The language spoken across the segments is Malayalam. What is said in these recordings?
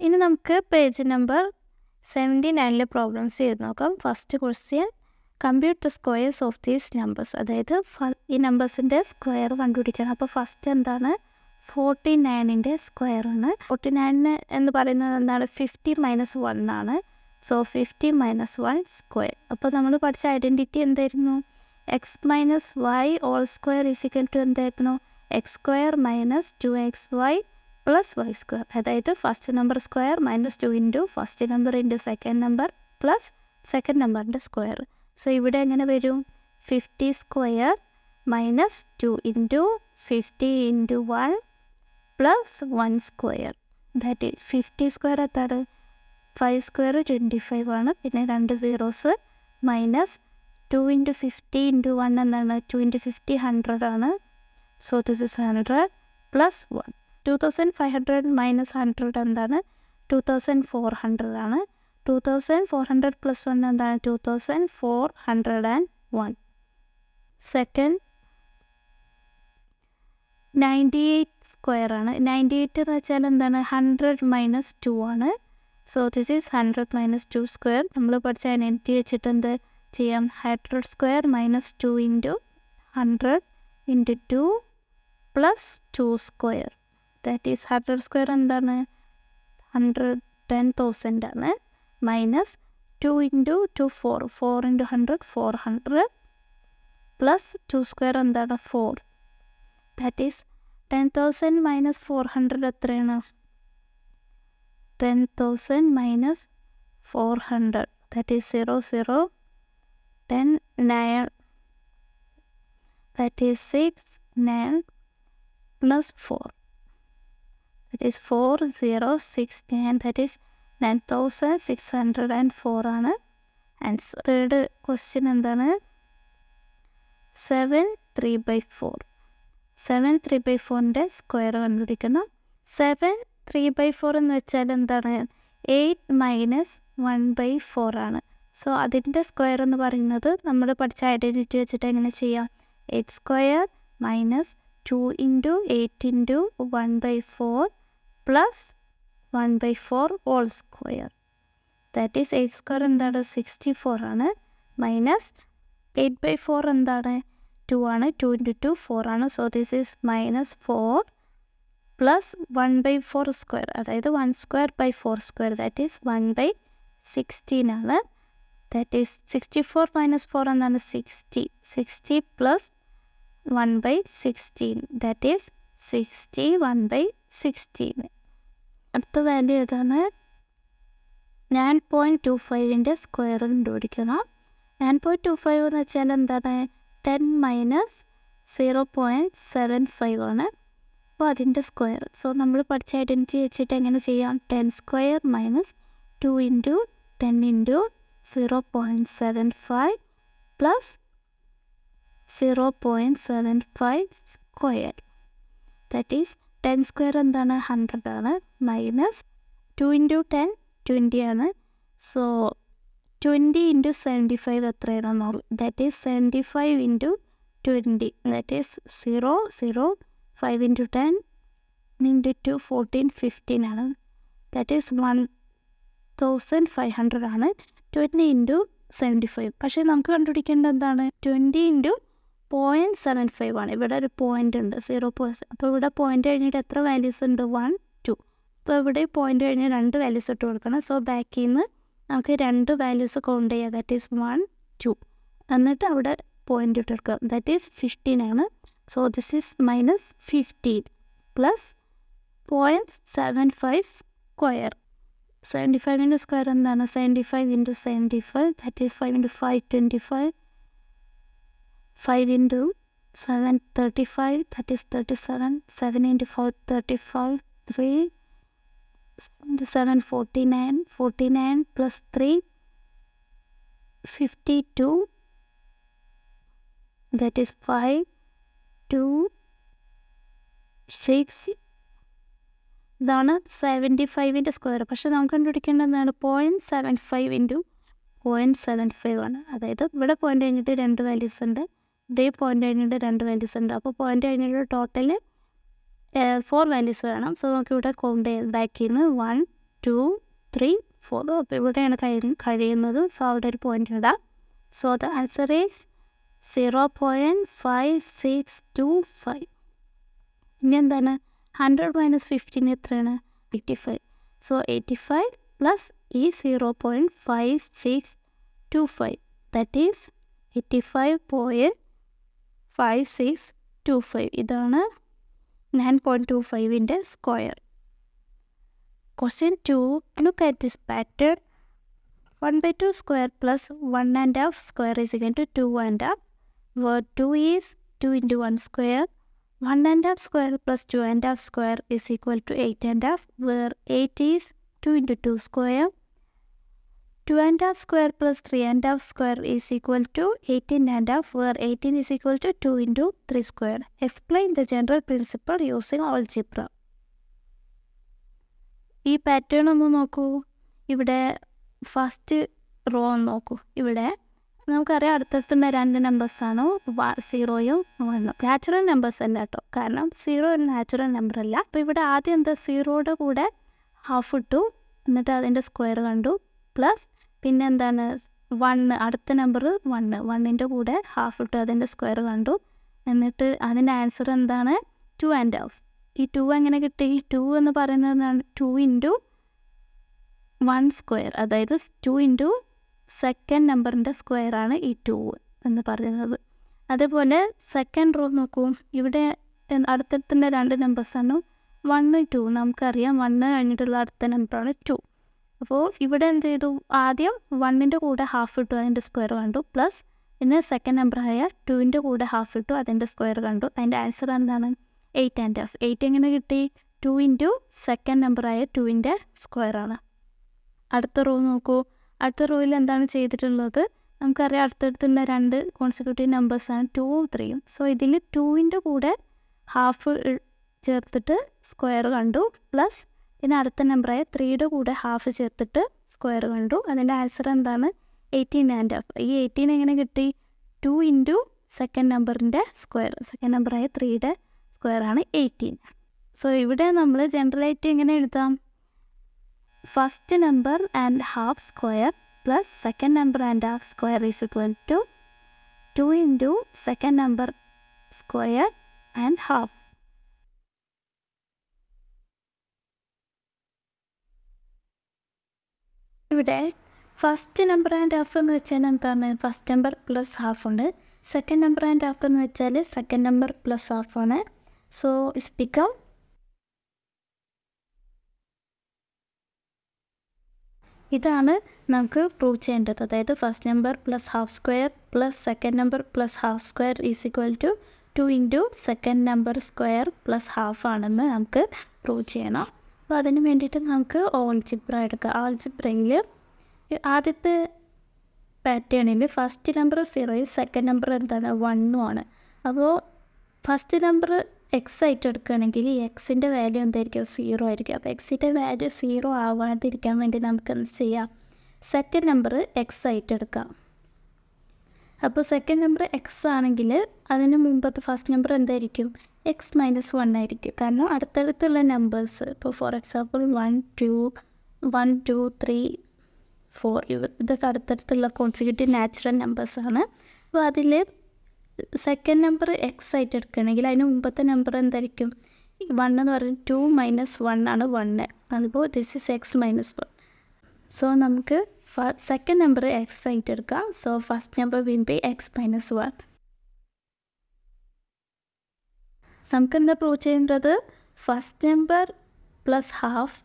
ഇനി നമുക്ക് പേജ് നമ്പർ സെവന്റി നയനിലെ പ്രോബ്ലംസ് ചെയ്ത് നോക്കാം. First question compute the squares of these numbers അതായത് ഈ നമ്പേഴ്സിന്റെ സ്ക്വയർ കണ്ടുപിടിക്കണം അപ്പോൾ ഫസ്റ്റ് എന്താണ്? ഫോർട്ടി നയനിന്റെ സ്ക്വയർ ആണ്. ഫോർട്ടി നയന് എന്ന് പറയുന്നത് എന്താണ്? ഫിഫ്റ്റി മൈനസ് വൺ ആണ്. So fifty minus one square അപ്പോൾ നമ്മൾ പഠിച്ച ഐഡന്റിറ്റി എന്തായിരുന്നു? X minus y whole square is equal to എന്തായിരുന്നു? X square minus two x y plus y square അതായത് first number square minus two into first number into second number plus second നമ്പറിന്റെ സ്ക്വയർ സോ ഇവിടെ എങ്ങനെ വരും? Fifty square minus two into fifty into one plus one square that is fifty square എത്താണ്? Five square twenty five ആണ്. പിന്നെ രണ്ട് zeros minus two into fifty into one എന്താണ് ടു ഇന്റു ഫിഫ്റ്റി ഹൺഡ്രഡ് ആണ്. So this is hundred plus one two thousand five hundred minus hundred എന്താണ്? ടു തൗസൻഡ് ഫോർ ഹൺഡ്രഡ് ആണ്. Two thousand four hundred plus one എന്താണ്? Two thousand four hundred and one second ninety eight square ആണ്. നയന്റി എയ്റ്റ് എന്ന് വെച്ചാൽ എന്താണ്? ഹൺഡ്രഡ് മൈനസ് ടു ആണ്. So this is hundred minus two square നമ്മൾ പഠിച്ച നയന്റി വെച്ചിട്ട് എന്ത് ചെയ്യാം? Hundred square minus two into hundred into two plus two square that is hundred square എന്താണ്? ഹൺഡ്രഡ് ടെൻ തൗസൻഡ് ആണ്. Minus two into two four four into hundred four hundred plus two square എന്താണ്? Four that is ten thousand minus four hundred എത്രയാണ്? Ten thousand minus four hundred that is zero zero ten nine that is six nine plus four that is four zero six nine that is nine thousand six hundred and four ആണ്. ആൻസർ തേർഡ് ക്വസ്റ്റ്യൻ എന്താണ്? Seven three by four seven three by ഫോറിന്റെ സ്ക്വയർ കണ്ടുപിടിക്കണം. സെവൻ ത്രീ ബൈ ഫോർ എന്ന് വെച്ചാൽ എന്താണ്? Eight minus one by four ആണ്. സോ അതിന്റെ സ്ക്വയർ എന്ന് പറയുന്നത് നമ്മൾ പഠിച്ച ഐഡന്റിറ്റി വെച്ചിട്ട് എങ്ങനെ ചെയ്യാം? Eight square minus two into eight into one by four plus one by four whole square that is eight square എന്താണ്? സിക്സ്റ്റി ഫോർ ആണ്. മൈനസ് എയ്റ്റ് ബൈ ഫോർ എന്താണ്? ടു ആണ്. ടു ഇന്റു ടു ഫോർ ആണ്. So this is minus four plus one by four square അതായത് one square by four square that is one by sixteen ആണ്. That is sixty four minus four എന്താണ്? Sixty sixty plus one by sixteen that is sixty one by sixteen അടുത്ത വാല്യൂ ഏതാണ്? നയൻ പോയിന്റ് ടു ഫൈവിന്റെ സ്ക്വയർ കണ്ടുപിടിക്കണം നയൻ പോയിന്റ് ടു ഫൈവ് എന്ന് വെച്ചാൽ എന്താണ്? Ten minus zero point seven five ആണ്. അപ്പോൾ അതിന്റെ സ്ക്വയർ സോ നമ്മൾ പഠിച്ച ഐഡന്റിറ്റി വെച്ചിട്ട് എങ്ങനെ ചെയ്യാം? Ten square minus two into ten into zero point seven five plus zero point seven five square that is ten square എന്താണ്? ഹൺഡ്രഡ് ആണ്. Minus two into ten twenty ആണ്. So twenty into seventy five എത്രയാണെന്ന് that is seventy five into twenty that is zero zero five into ten into two fourteen fifteen ആണ്. That is one thousand five hundred ആണ്. ട്വന്റി ഇന്റു സെവന്റി ഫൈവ് പക്ഷേ നമുക്ക് കണ്ടുപിടിക്കേണ്ടത് എന്താണ്? Twenty into point seven five ആണ്. ഇവിടെ ഒരു പോയിന്റ് ഉണ്ട്. സീറോ പോയിന്റ് അപ്പോൾ ഇവിടെ പോയിന്റ് കഴിഞ്ഞിട്ട് എത്ര വാല്യൂസ് ഉണ്ട്? വൺ ടു അപ്പോൾ ഇവിടെ പോയിന്റ് കഴിഞ്ഞ് രണ്ട് വാല്യൂസ് ഇട്ട് കൊടുക്കണം. സോ ബാക്കിൽ നിന്ന് നമുക്ക് രണ്ട് വാല്യൂസ് കൗണ്ട് ചെയ്യാം. ദാറ്റ് ഈസ് വൺ ടു എന്നിട്ട് അവിടെ പോയിന്റ് ഇട്ട് കൊടുക്കുക. ദാറ്റ് ഈസ് ഫിഫ്റ്റീൻ ആണ്. So this is minus fifteen plus point seven five square seventy ഫൈവിന്റെ square എന്താണ്? Seventy five into seventy five that is five into five twenty five five into seven thirty five that is thirty seven seven into four thirty five three into seven forty nine forty nine plus three fifty two that is five two six ഇതാണ് സെവന്റി ഫൈവിന്റെ സ്ക്വയർ പക്ഷെ നമുക്ക് കണ്ടുപിടിക്കേണ്ടത് എന്താണ് point seven five into point seven five ആണ്. അതായത് ഇവിടെ പോയിന്റ് കഴിഞ്ഞിട്ട് രണ്ട് വാല്യൂസ് ഉണ്ട്. ഇതേ പോയിന്റ് അതിനുണ്ട് രണ്ട് വാല്യൂസ് ഉണ്ട്. അപ്പോൾ പോയിന്റ് അതിനുള്ള ടോട്ടൽ ഫോർ വാല്യൂസ് വേണം. സോ നമുക്ക് ഇവിടെ കൗണ്ട് ബാക്ക് നിന്ന് വൺ ടു ത്രീ ഫോർ അപ്പോൾ ഇവിടെയാണ് കഴി കഴിയുന്നത്. സോ അവിടെ ഒരു പോയിന്റ് ഇടാം. So the answer is zero point five six two five ഇനി എന്താണ്? ഹൺഡ്രഡ് മൈനസ് ഫിഫ്റ്റീൻ എത്രയാണ്? Eighty five so eighty five plus ഈ zero point five six two five that is eighty five point five six two five ഇതാണ് nine point two ഫൈവിന്റെ square question two look at this pattern one by two square plus one and half square is equal to two and half where two is two into one square one and half square plus two and half square is equal to eight and half where eight is two into two square two and half square plus three and half square is equal to eighteen and half where eighteen is equal to two into three square explain the general principle using algebra ഈ പാറ്റേൺ ഒന്ന് നോക്കൂ. ഇവിടെ ഫസ്റ്റ് റോ ഒന്ന് നോക്കൂ. ഇവിടെ നമുക്കറിയാം അടുത്തടുത്തുള്ള രണ്ട് നമ്പേഴ്സാണ് സീറോയും വണ്ണും നാച്ചുറൽ നമ്പേഴ്സ് തന്നെ കേട്ടോ കാരണം സീറോ ഒരു നാച്ചുറൽ നമ്പർ അല്ല. അപ്പോൾ ഇവിടെ ആദ്യം എന്താ സീറോയുടെ കൂടെ ഹാഫ് ഇട്ടു. എന്നിട്ട് അതിന്റെ സ്ക്വയർ കണ്ടു. പ്ലസ് പിന്നെ എന്താണ് വണ്ണ് അടുത്ത നമ്പർ വണ്ണ് വണ്ണിന്റെ കൂടെ ഹാഫ് ഇട്ട് അതിന്റെ സ്ക്വയർ കണ്ടു. എന്നിട്ട് അതിന്റെ ആൻസർ എന്താണ്? ടു ആൻഡ് ഹാഫ് ഈ ടു എങ്ങനെ കിട്ടി? ടു എന്ന് പറയുന്നത് ടു ഇന്റു വൺ സ്ക്വയർ അതായത് ടു ഇന്റു സെക്കൻഡ് നമ്പറിന്റെ സ്ക്വയറാണ് ഈ ടു എന്ന് പറയുന്നത്. അതേപോലെ സെക്കൻഡ് റോ നോക്കൂ. ഇവിടെ അടുത്തടുത്തിന്റെ രണ്ട് നമ്പേഴ്സാണ് വണ്ണ് ടു നമുക്കറിയാം വണ്ണ് കഴിഞ്ഞിട്ടുള്ള അടുത്ത നമ്പറാണ് ടു അപ്പോൾ ഇവിടെ എന്ത് ചെയ്തു? ആദ്യം വണ്ണിന്റെ കൂടെ ഹാഫ് ഇട്ടു അതിന്റെ സ്ക്വയർ കണ്ടു. പ്ലസ് പിന്നെ സെക്കൻഡ് നമ്പർ നമ്പറായ ടുവിന്റെ കൂടെ ഹാഫ് ഇട്ടു അതിന്റെ സ്ക്വയർ കണ്ടു. അതിന്റെ ആൻസർ എന്താണ്? എയ്റ്റ് ആൻഡ് ഹാഫ് എയ്റ്റ് എങ്ങനെ കിട്ടി? ടു ഇന്റു സെക്കൻഡ് നമ്പറായ ടുവിന്റെ സ്ക്വയറാണ് അടുത്ത റോ നോക്കൂ. അടുത്ത റോയിൽ എന്താണ് ചെയ്തിട്ടുള്ളത്? നമുക്കറിയാം അടുത്തടുത്തുള്ള രണ്ട് കോൺസിക്യൂട്ടീവ് നമ്പേഴ്സാണ് ടൂവും ത്രീയും സോ ഇതിൽ ടുവിന്റെ കൂടെ ഹാഫ് ചേർത്തിട്ട് സ്ക്വയർ കണ്ടു. പ്ലസ് പിന്നെ അടുത്ത നമ്പറായ ത്രീയുടെ കൂടെ ഹാഫ് ചേർത്തിട്ട് സ്ക്വയർ കണ്ടു. അതിന്റെ ആൻസർ എന്താണ്? എയ്റ്റീൻ ആൻഡ് ഹാഫ് ഈ എയ്റ്റീൻ എങ്ങനെ കിട്ടി? ടു ഇന്റു സെക്കൻഡ് നമ്പറിന്റെ സ്ക്വയർ സെക്കൻഡ് നമ്പറായ ത്രീയുടെ സ്ക്വയർ ആണ് എയ്റ്റീൻ സോ ഇവിടെ നമ്മൾ ജനറലായിട്ട് എങ്ങനെ എഴുതാം? First number and half square plus second number and half square is equal to two into second number square and half ഇവിടെ ഫസ്റ്റ് നമ്പർ ആൻഡ് ഹാഫ് എന്ന് വെച്ചാൽ എന്താണ്? ഫസ്റ്റ് നമ്പർ പ്ലസ് ഹാഫ് ഉണ്ട്. സെക്കൻഡ് നമ്പർ ആൻഡ് ഹാഫ് എന്ന് വെച്ചാൽ സെക്കൻഡ് നമ്പർ പ്ലസ് ഹാഫ് ആണ്. സോ ഇസ് പിക്കം ഇതാണ് നമുക്ക് പ്രൂവ് ചെയ്യേണ്ടത്. അതായത് first number plus half square plus second number plus half square is equal to two into second number square plus half ആണെന്ന് നമുക്ക് പ്രൂവ് ചെയ്യണം. അപ്പോൾ അതിന് വേണ്ടിയിട്ട് നമുക്ക് ഓൾജിബ്ര എടുക്കാം. ഓൾജിബ്രയിൽ ആദ്യത്തെ പാറ്റേണിൽ ഫസ്റ്റ് നമ്പർ സീറോയും സെക്കൻഡ് നമ്പർ എന്താണ്? വണ്ണും ആണ്. അപ്പോൾ ഫസ്റ്റ് നമ്പർ എക്സ് ആയിട്ട് എടുക്കുകയാണെങ്കിൽ ഈ എക്സിന്റെ വാല്യൂ എന്തായിരിക്കും? സീറോ ആയിരിക്കും. അപ്പോൾ എക്സിന്റെ വാല്യൂ സീറോ ആവാതിരിക്കാൻ വേണ്ടി നമുക്ക് എന്ത് ചെയ്യാം? സെക്കൻഡ് നമ്പർ എക്സ് ആയിട്ട് എടുക്കാം. അപ്പോൾ സെക്കൻഡ് നമ്പർ എക്സ് ആണെങ്കിൽ അതിന് മുമ്പത്തെ ഫസ്റ്റ് നമ്പർ എന്തായിരിക്കും? എക്സ് മൈനസ് വൺ ആയിരിക്കും. കാരണം അടുത്തടുത്തുള്ള നമ്പേഴ്സ് ഇപ്പോൾ for example one two one two three four ഇവ ഇതൊക്കെ അടുത്തടുത്തുള്ള കോൺസിക്യൂട്ടീവ് നാച്ചുറൽ നമ്പേഴ്സാണ് അപ്പോൾ അതിൽ സെക്കൻഡ് നമ്പർ എക്സ് ആയിട്ട് എടുക്കുകയാണെങ്കിൽ അതിന് മുമ്പത്തെ നമ്പർ എന്തായിരിക്കും? വൺ എന്ന് പറയുന്നത് ടു മൈനസ് വൺ ആണ് വണ്ണ് അതിപ്പോൾ this is x minus one so നമുക്ക് സെക്കൻഡ് നമ്പർ എക്സ് ആയിട്ട് എടുക്കാം. So first number will be x minus one നമുക്ക് എന്താ പ്രൂവ് ചെയ്യേണ്ടത്? First number plus half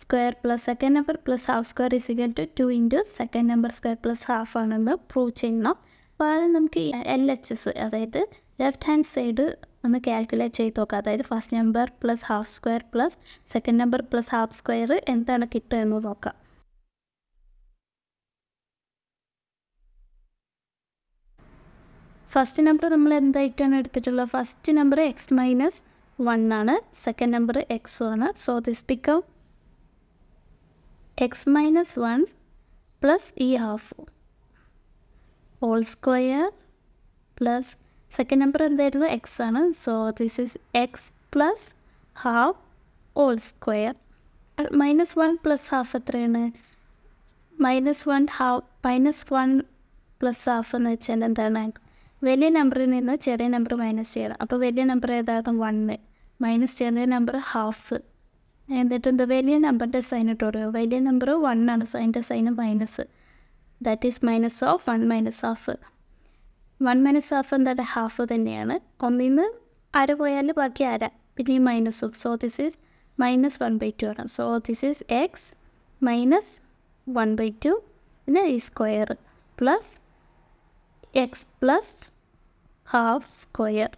square plus second number plus half square is equal to two into second number square plus half ആണെന്ന് പ്രൂവ് ചെയ്യണം. അപ്പോൾ അത് നമുക്ക് എൽ എച്ച് എസ് അതായത് ലെഫ്റ്റ് ഹാൻഡ് സൈഡ് ഒന്ന് കാൽക്കുലേറ്റ് ചെയ്ത് നോക്കുക അതായത് first number plus half square plus second number plus half square എന്താണ് കിട്ടുക എന്ന് നോക്കാം. ഫസ്റ്റ് നമ്പർ നമ്മൾ എന്തായിട്ടാണ് എടുത്തിട്ടുള്ളത്? First number x minus one ആണ്. സെക്കൻഡ് നമ്പർ എക്സ് ആണ്. So this become x minus one plus ഈ half whole square plus second number എന്തായിരുന്നു? എക്സ് ആണ്. So this is x plus half whole square minus one plus half എത്രയാണ്? Minus one half minus one plus half എന്ന് വെച്ചാൽ എന്താണ്? വലിയ നമ്പറിൽ നിന്ന് ചെറിയ നമ്പർ മൈനസ് ചെയ്യണം. അപ്പോൾ വലിയ നമ്പർ ഏതാണ് വണ്ണ് മൈനസ് ചെറിയ നമ്പർ ഹാഫ് എന്നിട്ട് എന്താ? വലിയ നമ്പറിന്റെ സൈൻ ഇട്ട് കൊടുക്കുക. വലിയ നമ്പർ വൺ ആണ്. സോ അതിന്റെ sign minus that is minus of one minus half one minus half എന്താണ്? ഹാഫ് തന്നെയാണ്. ഒന്നിൽ നിന്ന് അര പോയാൽ ബാക്കി അര. പിന്നെ ഈ of so this is minus one by two ആണ്. So this is x minus one by two പിന്നെ ഈ square plus x plus half square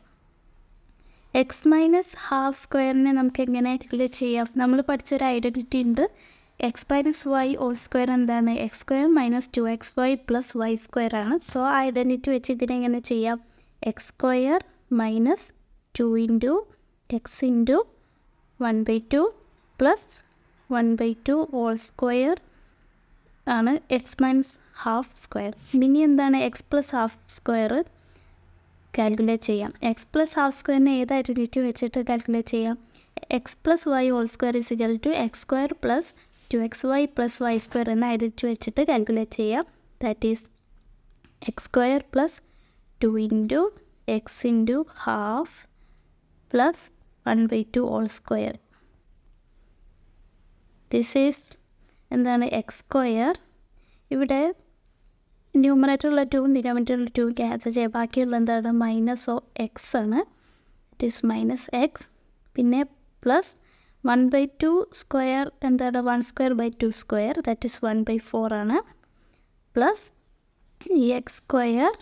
x minus half സ്ക്വയറിനെ നമുക്ക് എങ്ങനെ കാൽക്കുലേറ്റ് ചെയ്യാം? നമ്മൾ പഠിച്ചൊരു ഐഡന്റിറ്റി ഉണ്ട്. X minus y whole square എന്താണ്? X square minus two x y plus y square ആണ്. സോ ആ ഐഡന്റിറ്റി വെച്ച് ഇതിനെങ്ങനെ ചെയ്യാം? X square minus two into x into one by two plus one by two whole square ആണ് എക്സ് മൈനസ് ഹാഫ് സ്ക്വയർ ഇനി എന്താണ് x plus half square calculate ചെയ്യാം. എക്സ് പ്ലസ് ഹാഫ് സ്ക്വയറിനെ ഏത് ഐഡന്റിറ്റി വെച്ചിട്ട് കാൽക്കുലേറ്റ് ചെയ്യാം? X plus y whole square is equal to x square plus two x y plus y square എന്ന ഐഡന്റിറ്റി വെച്ചിട്ട് കാൽക്കുലേറ്റ് ചെയ്യാം. That is x square plus two into x into half plus one by two whole square this is എന്താണ് എക്സ് സ്ക്വയർ ഇവിടെ ന്യൂമറേറ്ററുള്ള ടൂവും ഡിനോമിനേറ്ററുള്ള ടൂവും ക്യാൻസൽ ചെയ്യുക ബാക്കിയുള്ള എന്താണ്? മൈനസ് ഓ എക്സ് ആണ്. ഇറ്റ് ഈസ് മൈനസ് എക്സ് പിന്നെ plus one by two square എന്താണ്? One square by two square that is one by four ആണ്. പ്ലസ് എക്സ് സ്ക്വയർ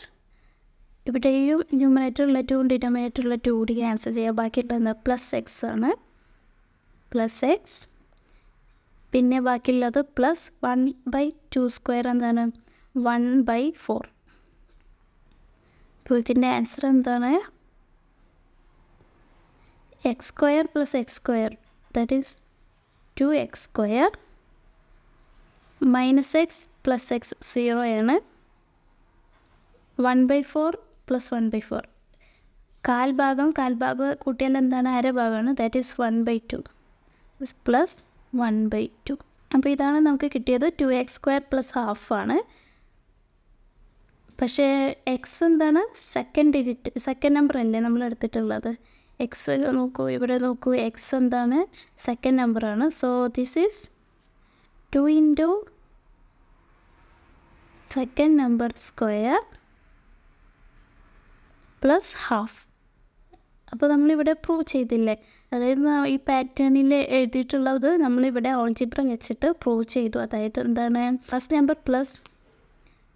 ഇവിടെയും ന്യൂമറേറ്ററുള്ള ടൂവും ഡിനോമിനേറ്ററുള്ള ടൂ കൂടി ക്യാൻസൽ ചെയ്യുക ബാക്കിയുള്ള എന്താ പ്ലസ് എക്സ് ആണ്. പ്ലസ് എക്സ് പിന്നെ ബാക്കിയുള്ളത് plus one by two square എന്താണ്? One by four. ട്വൽത്തിന്റെ ആൻസർ എന്താണ്? X square plus x square. That is two x square minus x plus x zero ആണ്. One by four plus one by four. കാൽ ഭാഗം കാൽ ഭാഗം കൂട്ടിയാൽ എന്താണ്? അര ഭാഗമാണ്. That is one by two plus one by two അപ്പോൾ ഇതാണ് നമുക്ക് കിട്ടിയത് two x square plus half ആണ്. പക്ഷേ എക്സ് എന്താണ് സെക്കൻഡ് ഡിജിറ്റ് സെക്കൻഡ് നമ്പർ അല്ലേ നമ്മൾ എടുത്തിട്ടുള്ളത്? എക്സ് നോക്കൂ ഇവിടെ നോക്കൂ എക്സ് എന്താണ് സെക്കൻഡ് നമ്പറാണ് so this is two into second number square plus half അപ്പോൾ നമ്മളിവിടെ പ്രൂവ് ചെയ്തില്ലേ? അതായത് ഈ പാറ്റേണിൽ എഴുതിയിട്ടുള്ളത് നമ്മളിവിടെ ഓൾജിബ്ര വെച്ചിട്ട് പ്രൂവ് ചെയ്തു. അതായത് എന്താണ് first number plus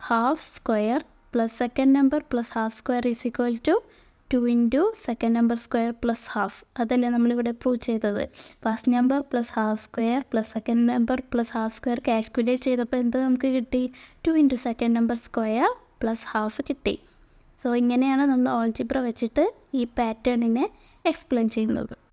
half square plus second number plus half square is equal to two into second number square plus half അതല്ലേ നമ്മളിവിടെ പ്രൂവ് ചെയ്തത്. First number plus half square plus second number plus half square calculate ചെയ്തപ്പോൾ എന്ത് നമുക്ക് കിട്ടി? Two into second number square plus half കിട്ടി. സോ ഇങ്ങനെയാണ് നമ്മൾ ഓൾജിബ്ര വെച്ചിട്ട് ഈ പാറ്റേണിനെ എക്സ്പ്ലെയിൻ ചെയ്യുന്നത്.